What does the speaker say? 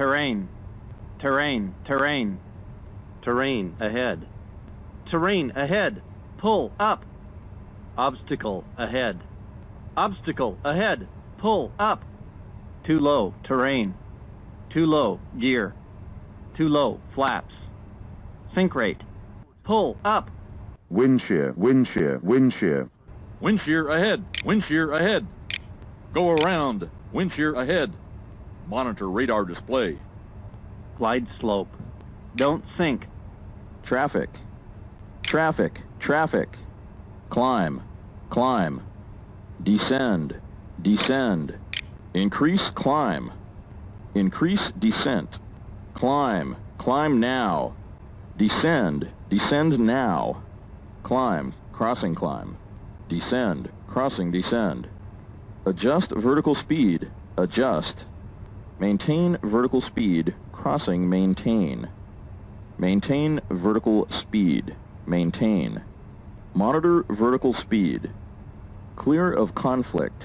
terrain, terrain, terrain, Terrain ahead. terrain ahead, pull up, obstacle ahead, obstacle ahead, pull up, too low, terrain, too low, gear, too low, flaps, sink rate, pull up, Wind shear, wind shear, wind shear. Wind shear ahead. Wind shear ahead. Go around. Wind shear ahead. Monitor radar display. glide slope, don't sink, Traffic. Traffic. Traffic. Climb. Climb. Descend. Descend. Increase climb. Increase descent. Climb. Climb now. Descend. Descend now. Climb. Crossing climb. Descend. Crossing descend. Adjust vertical speed. Adjust. Maintain vertical speed. Crossing maintain. Maintain vertical speed. Maintain. Monitor vertical speed. Clear of conflict.